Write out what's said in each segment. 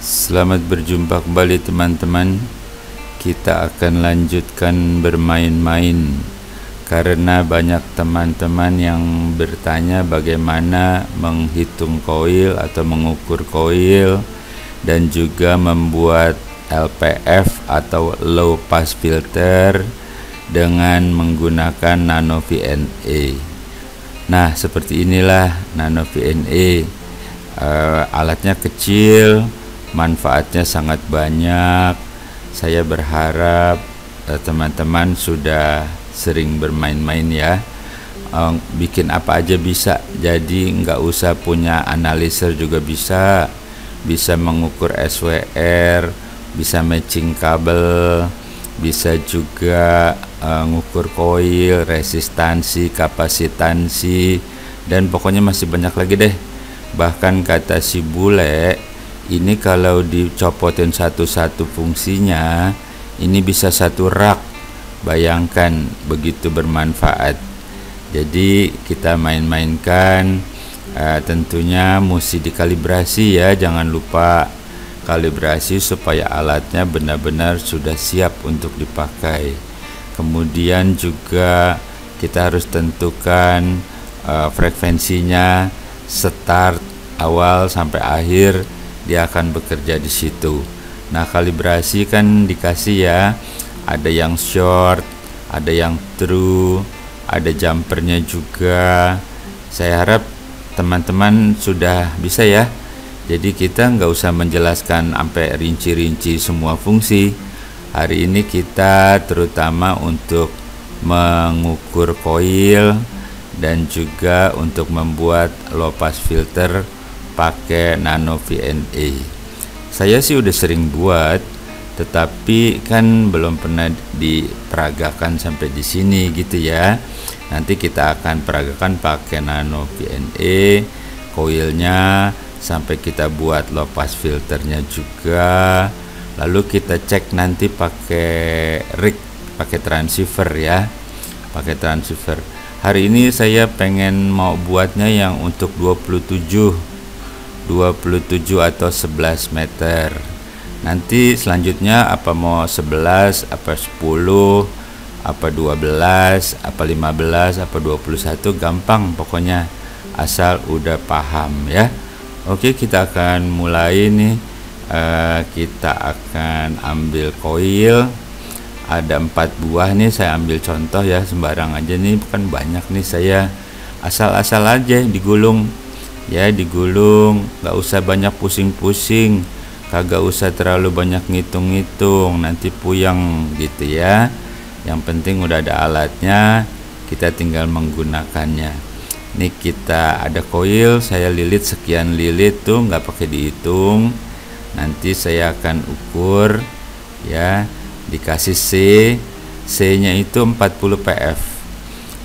Selamat berjumpa kembali teman-teman. Kita akan lanjutkan bermain-main Karena banyak teman-teman yang bertanya bagaimana menghitung koil atau mengukur koil Dan juga membuat LPF atau low pass filter dengan menggunakan nano VNA Nah seperti inilah nano VNA uh, alatnya kecil manfaatnya sangat banyak. Saya berharap eh, teman-teman uh, sudah sering bermain-main ya. Bikin apa aja bisa. Jadi nggak usah punya analiser juga bisa. Bisa mengukur SWR bisa matching kabel bisa juga uh, ngukur koil resistansi kapasitansi dan pokoknya masih banyak lagi deh. Bahkan kata si bule ini kalau dicopotin satu-satu fungsinya ini bisa satu rak. Bayangkan begitu bermanfaat. Jadi kita main-mainkan uh, tentunya mesti dikalibrasi ya. Jangan lupa kalibrasi supaya alatnya benar-benar sudah siap untuk dipakai. Kemudian juga kita harus tentukan uh, frekuensinya start awal sampai akhir dia akan bekerja di situ. Nah, kalibrasi kan dikasih ya, ada yang short, ada yang true, ada jumpernya juga. Saya harap teman-teman sudah bisa ya. Jadi kita nggak usah menjelaskan sampai rinci-rinci semua fungsi. Hari ini kita terutama untuk mengukur koil, dan juga untuk membuat low pass filter pakai nano VNA saya sih udah sering buat tetapi kan belum pernah diperagakan sampai di sini gitu ya. Nanti kita akan peragakan pakai nano VNA koilnya sampai kita buat low pass filternya juga. Lalu kita cek nanti pakai rig pakai transceiver ya pakai transceiver. Hari ini saya pengen mau buatnya yang untuk 27 27 atau 11 meter. Nanti selanjutnya apa mau 11 apa 10 apa 12 apa 15 apa 21 gampang pokoknya asal udah paham ya. Oke kita akan mulai nih uh, kita akan ambil koil. Ada empat buah nih saya ambil contoh ya sembarang aja nih bukan banyak nih saya. Asal-asal aja digulung ya digulung. Nggak usah banyak pusing-pusing. Kagak usah terlalu banyak ngitung-ngitung. Nanti puyeng gitu ya. Yang penting udah ada alatnya. Kita tinggal menggunakannya. Ini kita ada koil. Saya lilit sekian lilit tuh nggak pakai dihitung. Nanti saya akan ukur ya. Dikasih C. C nya itu 40 PF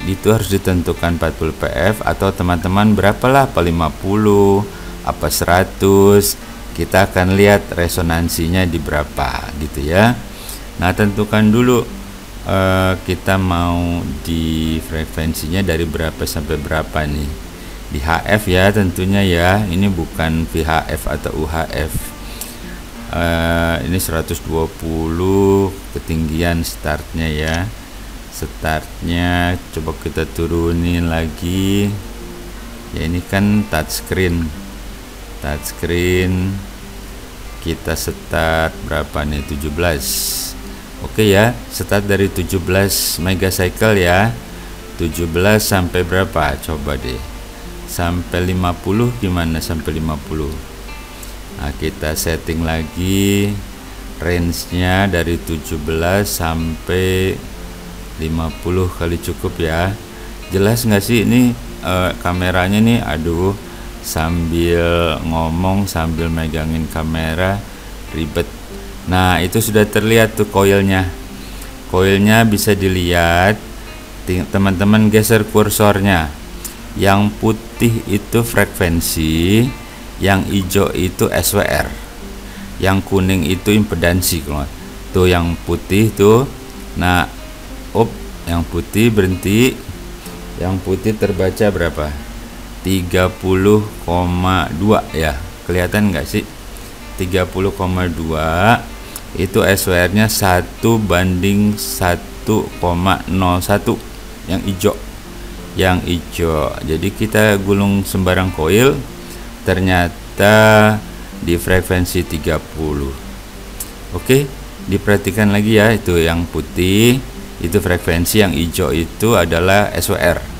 itu harus ditentukan 40 PF atau teman-teman berapalah apa 50 apa 100 kita akan lihat resonansinya di berapa gitu ya. Nah tentukan dulu uh, kita mau di frekuensinya dari berapa sampai berapa nih. Di HF ya tentunya ya. Ini bukan VHF atau UHF uh, ini 120 ketinggian startnya ya startnya coba kita turunin lagi. Ya ini kan touchscreen touchscreen kita start berapa nih 17 oke ya start dari 17 megacycle ya. 17 sampai berapa? Coba deh. Sampai 50 gimana sampai 50 nah kita setting lagi range-nya dari 17 sampai 50 kali cukup ya. Jelas nggak sih ini e, kameranya nih aduh sambil ngomong sambil megangin kamera ribet. Nah itu sudah terlihat tuh koilnya. Koilnya bisa dilihat teman-teman geser kursornya. Yang putih itu frekuensi yang hijau itu SWR yang kuning itu impedansi tuh yang putih tuh nah yang putih berhenti. Yang putih terbaca berapa? 30,2 ya kelihatan nggak sih? 30,2 itu SWR nya 1 banding 1,01 yang hijau. Yang hijau. Jadi kita gulung sembarang koil. Ternyata di frekuensi 30 oke diperhatikan lagi ya itu yang putih itu frekuensi yang hijau itu adalah SWR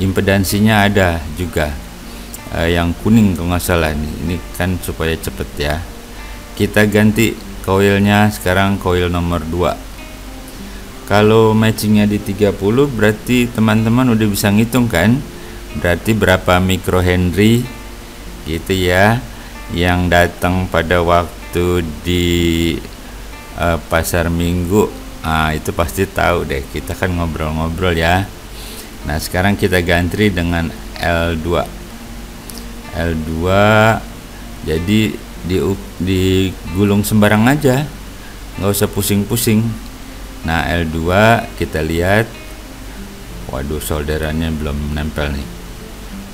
impedansinya ada juga. Uh, yang kuning kalau nggak salah ini. Ini kan supaya cepet ya. Kita ganti koilnya sekarang koil nomor 2 kalau matchingnya di 30 berarti teman-teman udah bisa ngitung kan? Berarti berapa mikrohenry gitu ya yang datang pada waktu di uh, pasar minggu ah itu pasti tahu deh. Kita kan ngobrol-ngobrol ya. Nah sekarang kita ganti dengan L2 L2 jadi di digulung sembarang aja. Nggak usah pusing-pusing. Nah L2 kita lihat. Waduh solderannya belum nempel nih.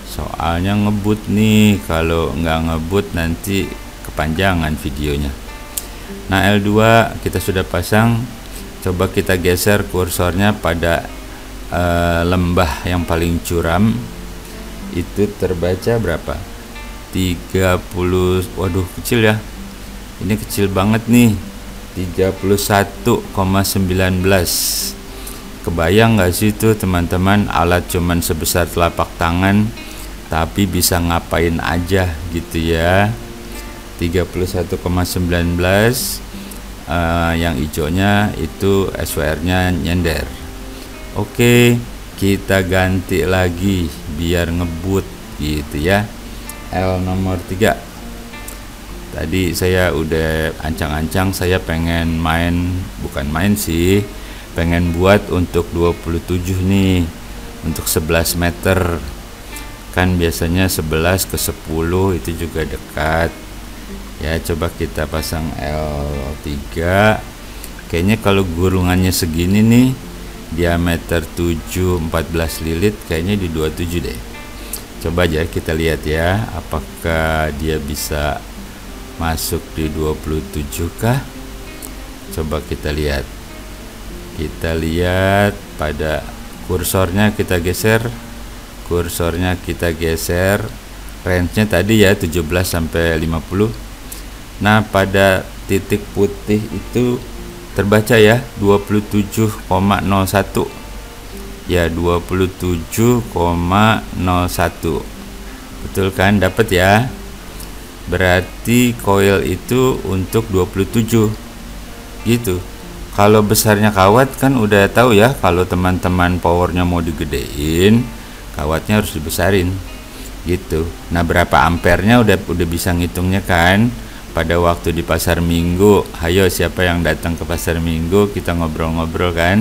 Soalnya ngebut nih. Kalau nggak ngebut nanti kepanjangan videonya. Nah L2 kita sudah pasang coba kita geser kursornya pada uh, lembah yang paling curam. Itu terbaca berapa? 30 waduh kecil ya. Ini kecil banget nih. 31,19 kebayang nggak sih itu teman-teman? Alat cuman sebesar telapak tangan tapi bisa ngapain aja gitu ya. 31,19 uh, yang hijaunya itu SWR nya nyender. Oke kita ganti lagi biar ngebut gitu ya. L nomor 3 tadi saya udah ancang-ancang saya pengen main bukan main sih pengen buat untuk 27 nih untuk 11 meter. Kan biasanya 11 ke 10 itu juga dekat ya coba kita pasang L3 kayaknya kalau gulungannya segini nih diameter 7 14 lilit kayaknya di 27 deh. Coba aja kita lihat ya apakah dia bisa masuk di 27 kah? Coba kita lihat. Kita lihat pada kursornya kita geser. Kursornya kita geser. Range-nya tadi ya 17 sampai 50 nah pada titik putih itu terbaca ya 27,01 ya 27,01 betul kan? Dapat ya? Berarti coil itu untuk 27 gitu. Kalau besarnya kawat kan udah tahu ya kalau teman-teman powernya mau digedein kawatnya harus dibesarin. Gitu. Nah berapa ampernya udah udah bisa ngitungnya kan pada waktu di pasar minggu ayo siapa yang datang ke pasar minggu? Kita ngobrol-ngobrol kan.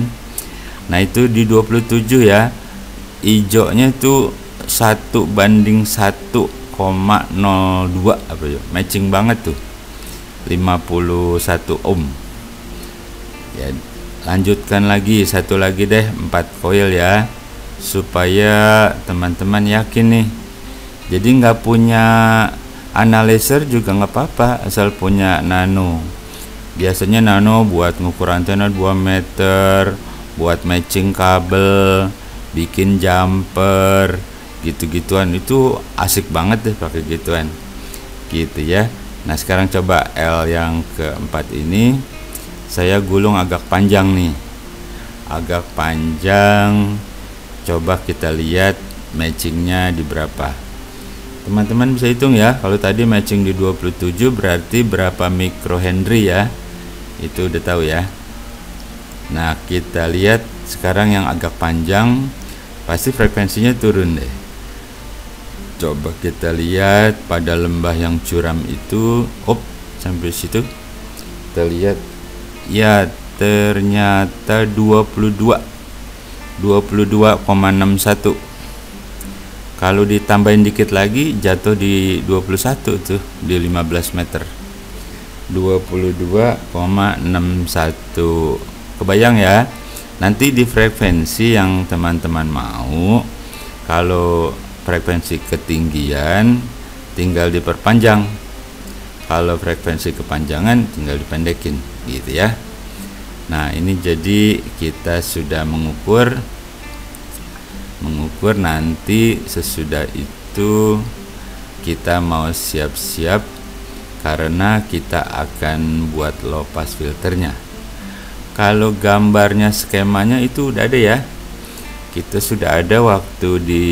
Nah itu di 27 ya. Hijaunya itu satu banding 1,02 apa ya? Matching banget tuh. 51 ohm. Ya lanjutkan lagi. Satu lagi deh 4 coil ya. Supaya teman-teman yakin nih. Jadi nggak punya analyzer juga nggak apa-apa asal punya nano. Biasanya nano buat ngukur antena 2 meter buat matching kabel bikin jumper gitu-gituan. Itu asik banget deh pakai gituan. Gitu ya. Nah sekarang coba L yang keempat ini. Saya gulung agak panjang nih. Agak panjang. Coba kita lihat matchingnya di berapa teman-teman bisa hitung ya kalau tadi matching di 27 berarti berapa mikrohenry ya? Itu udah tahu ya. Nah kita lihat sekarang yang agak panjang pasti frekuensinya turun deh. Coba kita lihat pada lembah yang curam itu. Op sampai situ. Kita lihat. Ya ternyata 22 22,61 kalau ditambahin dikit lagi jatuh di 21 tuh di 15 meter. 22,61 kebayang ya? Nanti di frekuensi yang teman-teman mau kalau frekuensi ketinggian tinggal diperpanjang. Kalau frekuensi kepanjangan tinggal dipendekin gitu ya. Nah ini jadi kita sudah mengukur mengukur nanti sesudah itu kita mau siap-siap karena kita akan buat low pass filternya. Kalau gambarnya skemanya itu udah ada ya. Kita sudah ada waktu di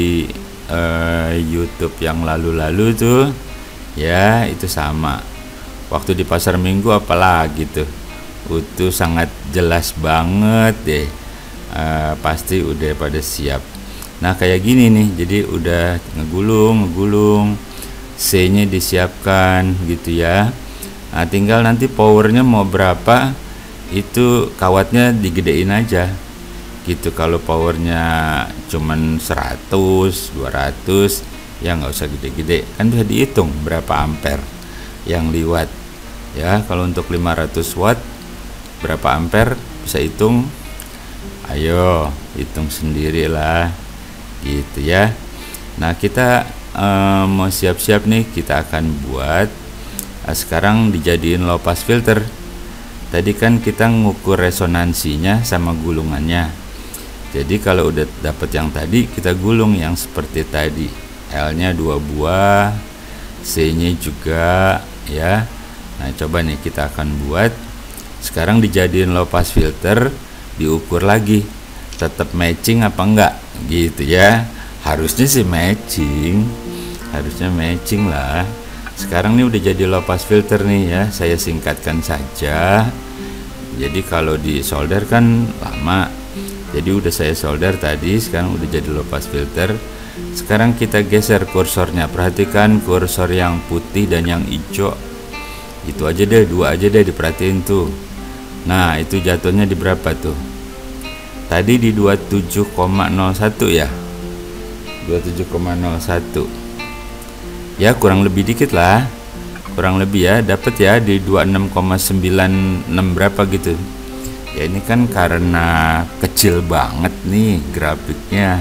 uh, YouTube yang lalu-lalu tuh. Ya itu sama. Waktu di pasar minggu apalagi tuh? Itu sangat jelas banget deh. Uh, pasti udah pada siap nah kayak gini nih jadi udah ngegulung ngegulung C nya disiapkan gitu ya. Nah tinggal nanti powernya mau berapa itu kawatnya digedein aja. Gitu kalau powernya cuman 100 200 ya nggak usah gede-gede. Kan bisa dihitung berapa ampere yang liwat ya. Kalau untuk 500 watt berapa ampere bisa hitung? Ayo hitung sendirilah gitu ya. Nah kita uh, mau siap-siap nih kita akan buat uh, sekarang dijadiin low pass filter. Tadi kan kita ngukur resonansinya sama gulungannya. Jadi kalau udah dapet yang tadi kita gulung yang seperti tadi. L nya dua buah C nya juga ya. Nah coba nih kita akan buat. Sekarang dijadiin low pass filter diukur lagi. Tetap matching apa enggak gitu ya. Harusnya sih matching. Harusnya matching lah. Sekarang ini udah jadi low pass filter nih ya. Saya singkatkan saja. Jadi kalau di solder kan lama. Jadi udah saya solder tadi sekarang udah jadi low pass filter. Sekarang kita geser kursornya. Perhatikan kursor yang putih dan yang hijau. Itu aja deh dua aja deh diperhatiin tuh. Nah itu jatuhnya di berapa tuh tadi di 27,01 ya? 27,01 ya kurang lebih dikit lah. Kurang lebih ya dapat ya di 26,96 berapa gitu. Ya ini kan karena kecil banget nih grafiknya.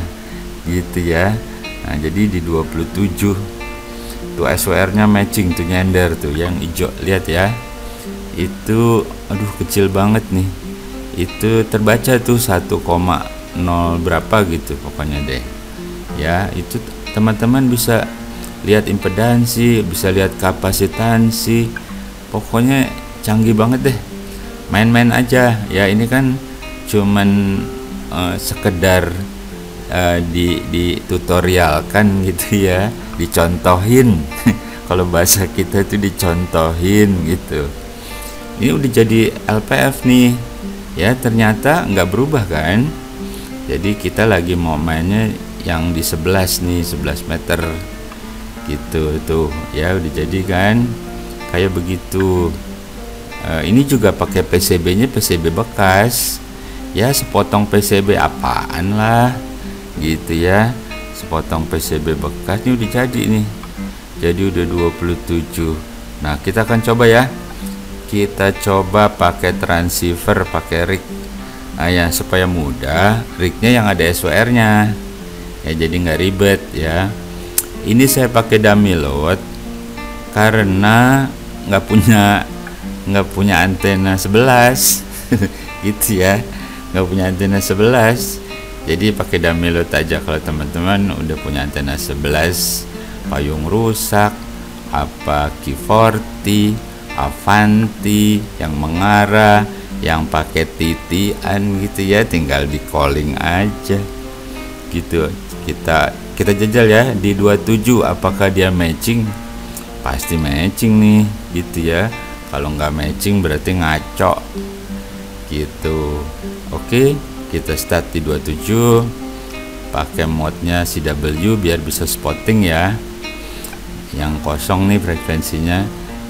Gitu ya. Nah jadi di 27 tuh SWR nya matching tuh nyender tuh yang hijau. Lihat ya. Itu aduh kecil banget nih itu terbaca tuh 1,0 berapa gitu pokoknya deh. Ya itu teman-teman bisa lihat impedansi bisa lihat kapasitansi. Pokoknya canggih banget deh. Main-main aja. Ya ini kan cuman uh, sekedar uh, di di tutorial kan gitu ya. Dicontohin. Kalau bahasa kita itu dicontohin gitu. Ini udah jadi LPF nih ya ternyata nggak berubah kan? Jadi kita lagi mau mainnya yang di 11 nih 11 meter. Gitu tuh ya udah jadi kan? Kayak begitu. Uh, ini juga pakai PCB nya PCB bekas. Ya sepotong PCB apaan lah? Gitu ya. Sepotong PCB bekas ini udah jadi nih. Jadi udah 27 nah kita akan coba ya kita coba pakai transceiver pakai rig. Nah, ya supaya mudah rignya yang ada SWR nya ya jadi nggak ribet ya. Ini saya pakai dummy load karena nggak punya nggak punya antena 11 gitu ya nggak punya antena 11 jadi pakai dummy load aja kalau teman-teman udah punya antena 11 payung rusak apa Q40 Avanti yang mengarah yang pakai titian gitu ya tinggal di calling aja. Gitu kita kita jajal ya di 27 apakah dia matching? Pasti matching nih gitu ya. Kalau nggak matching berarti ngaco. Gitu. Oke kita start di 27 pakai modnya CW biar bisa spotting ya. Yang kosong nih frekuensinya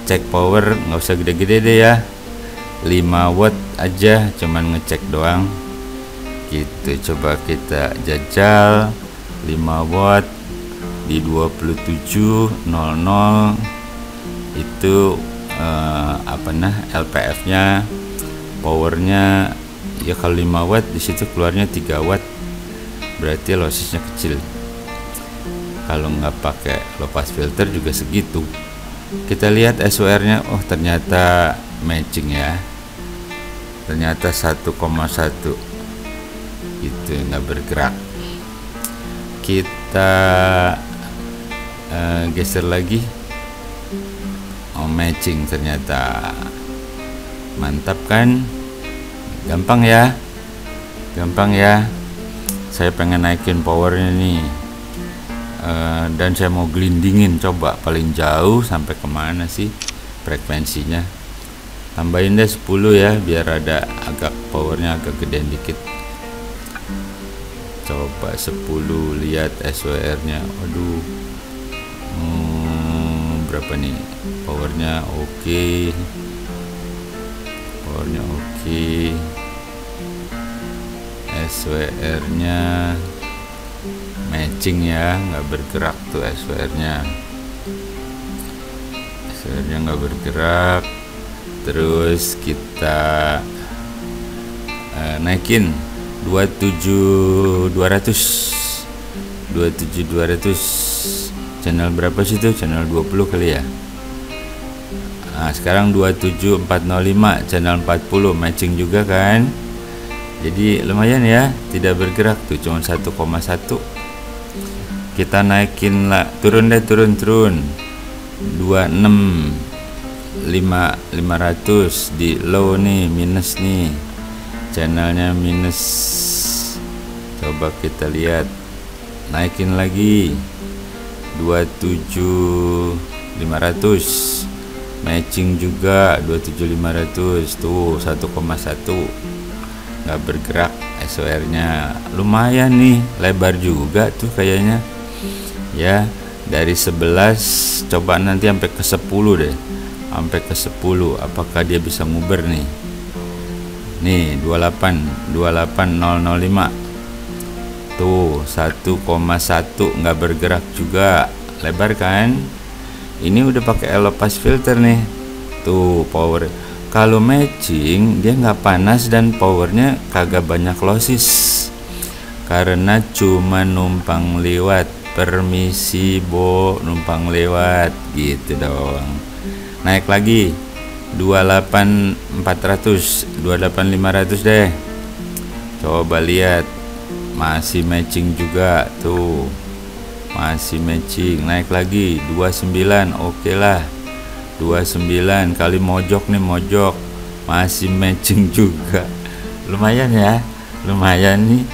cek power nggak usah gede-gede deh ya. 5 watt aja cuman ngecek doang. Gitu coba kita jajal. 5 watt di 2700 itu eh, apa nah LPF nya powernya. Ya kalau 5 watt di situ keluarnya 3 watt. Berarti lossesnya kecil. Kalau nggak pakai low pass filter juga segitu kita lihat SWR nya oh ternyata matching ya. Ternyata 1,1 itu nggak bergerak. Kita uh, geser lagi. Oh matching ternyata. Mantap kan? Gampang ya? Gampang ya? Saya pengen naikin powernya nih uh, dan saya mau gelindingin coba paling jauh sampai ke mana sih frekuensinya tambahin deh 10 ya biar ada agak powernya agak gede dikit coba 10 lihat SWR nya waduh hmm, berapa nih powernya oke okay. powernya oke okay. SWR nya matching ya nggak bergerak tuh SWR nya SWR nya nggak bergerak terus kita uh, naikin 27 200 27 200 channel berapa sih tuh? Channel 20 kali ya? Nah sekarang 27 405 channel 40 matching juga kan? Jadi lumayan ya tidak bergerak tuh cuma 1,1 kita naikin lah. Turun deh turun turun. 26 5 500 di low nih minus nih. Channelnya minus. Coba kita lihat. Naikin lagi. 27500 matching juga 27500 tuh 1,1 nggak bergerak SOR nya lumayan nih lebar juga tuh kayaknya ya dari 11 coba nanti sampai ke 10 deh. Sampai ke 10 apakah dia bisa nguber nih? Nih 28 28005 tuh 1,1 nggak bergerak juga. Lebar kan? Ini udah pakai elopas filter nih. Tuh power. Kalau matching dia nggak panas dan powernya kagak banyak losses karena cuma numpang lewat permisi bo. Numpang lewat. Gitu dong. Naik lagi. 28400 28500 deh. Coba lihat. Masih matching juga tuh. Masih matching. Naik lagi. 29 oke okay lah 29 kali mojok nih mojok. Masih matching juga. Lumayan ya. Lumayan nih.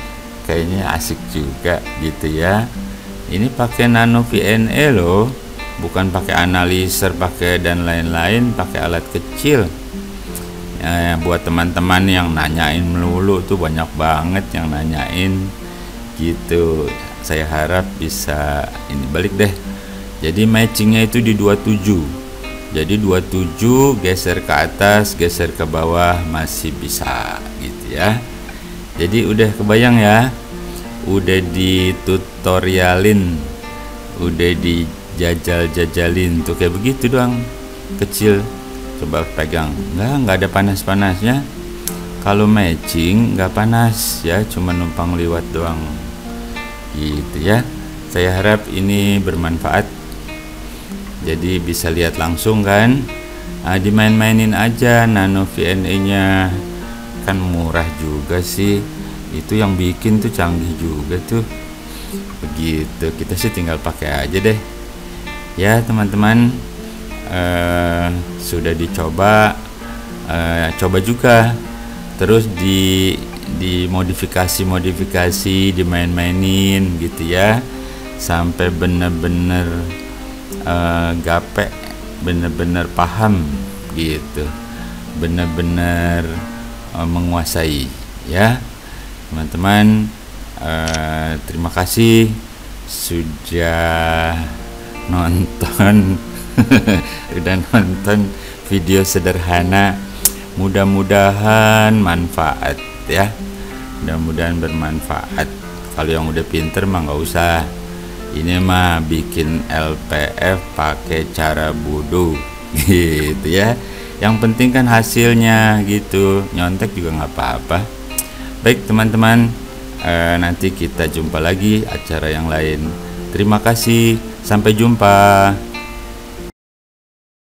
Kayaknya asik juga gitu ya ini pakai nano VNE loh. Bukan pakai analiser pakai dan lain-lain pakai alat kecil. Ya, buat teman-teman yang nanyain melulu tuh banyak banget yang nanyain. Gitu. Saya harap bisa ini balik deh. Jadi matchingnya itu di 27 jadi 27 geser ke atas geser ke bawah masih bisa gitu ya. Jadi udah kebayang ya udah ditutorialin udah di jajal-jajalin tuh kayak begitu doang kecil. Coba pegang. Nggak nggak ada panas-panasnya. Kalau matching nggak panas ya cuma numpang lewat doang. Gitu ya. Saya harap ini bermanfaat. Jadi bisa lihat langsung kan? Nah, dimain-mainin aja nano VNA nya kan murah juga sih itu yang bikin tuh canggih juga tuh. Begitu kita sih tinggal pakai aja deh. Ya teman-teman uh, sudah dicoba uh, coba juga. Terus di dimodifikasi modifikasi dimain-mainin gitu ya. Sampai bener-bener uh, gape bener-bener paham gitu. Bener-bener uh, menguasai ya teman-teman uh, terima kasih sudah nonton udah nonton video sederhana. Mudah-mudahan manfaat ya. Mudah-mudahan bermanfaat. Kalau yang udah pinter mah nggak usah. Ini mah bikin LPF pakai cara bodoh gitu ya. Yang penting kan hasilnya gitu. Nyontek juga nggak apa-apa baik teman-teman. Eh, nanti kita jumpa lagi acara yang lain. Terima kasih. Sampai jumpa.